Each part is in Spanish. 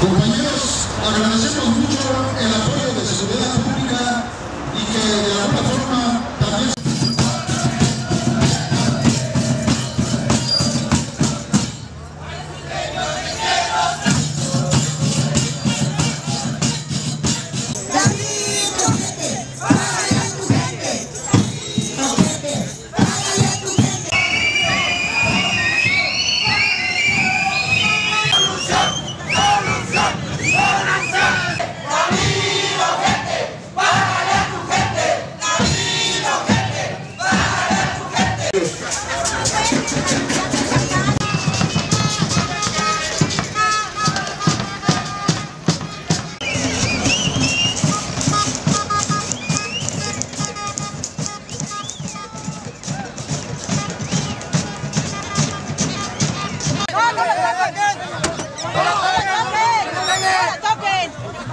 Compañeros, agradecemos mucho el apoyo de seguridad pública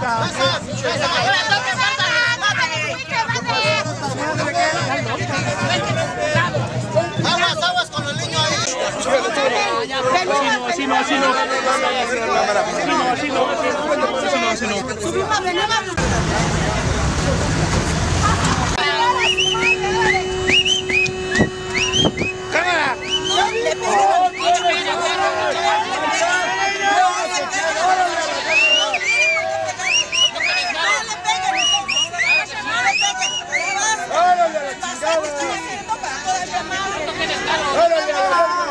Aguas, aguas con los niños ahí. Así no, así no. Así no, Ay, ay, ay,